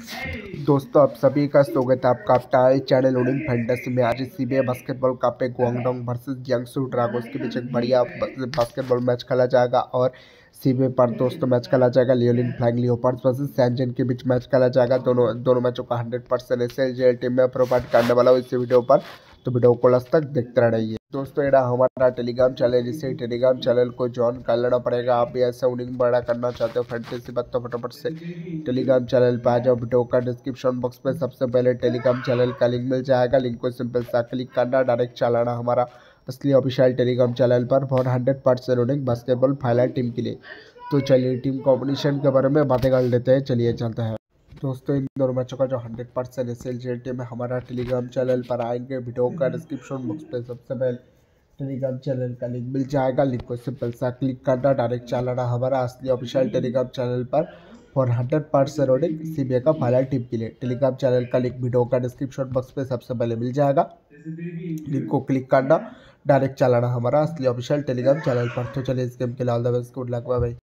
दोस्तों, आप सभी का स्वागत है आपका अपना चैनल उडिंग फैंटेसी में। आज सी बी बास्केटबॉल कप पे गुआंगडोंग वर्सेस जियांगसू ड्रैगन्स के बीच एक बढ़िया बास्केटबॉल मैच खेला जाएगा और सी पर दोस्तों मैच खेला जाएगा। लियोलिन फ्लैंग लियोपर्स वर्सेस सैनजन के बीच मैच खेला जाएगा। दोनों दोनों मैचों का हंड्रेड परसेंट एस टीम में प्रोवाइड करने वाला हूँ इस वीडियो पर। तो वीडियो को लास्ट तक देखते रहिए। दोस्तों, ये हमारा टेलीग्राम चैनल इसे टेलीग्राम चैनल को ज्वाइन कर लेना पड़ेगा। आप भी ऐसा उनिंग बड़ा करना चाहते हो फैंटेसी बात तो फटाफट से टेलीग्राम चैनल पर आ जाओ। वीडियो का डिस्क्रिप्शन बॉक्स में सबसे पहले टेलीग्राम चैनल का लिंक मिल जाएगा। लिंक को सिंपल सा क्लिक करना डायरेक्ट चलाना हमारा असली ऑफिशियल टेलीग्राम चैनल पर। For hundred percent winning basketball final team के लिए। तो चलिए टीम कॉम्बिनेशन के बारे में बातें कर लेते हैं। चलिए, चलते हैं। दोस्तों इन दोनों मैचों का जो hundred percent S L team है हमारा टेलीग्राम चैनल पर आएँगे। वीडियो का डिस्क्रिप्शन बॉक्स पे सबसे पहले टेलीग्राम चैनल का लिंक मिल जाएगा। लिंक को सिंपल सा क्लिक करना डायरेक्ट चलाना हमारा असली ऑफिशियल टेलीग्राम चैनल पर। फॉर हंड्रेड परसेंट रोडिंग सी बी का फाइनल टीम के लिए टेलीग्राम चैनल का लिंक वीडियो का डिस्क्रिप्शन बॉक्स पे सबसे पहले मिल जाएगा। लिंक को क्लिक करना डायरेक्ट चलाना हमारा असली ऑफिशियल टेलीग्राम चैनल पर। तो चलिए इस गेम के लिए all the best good luck bye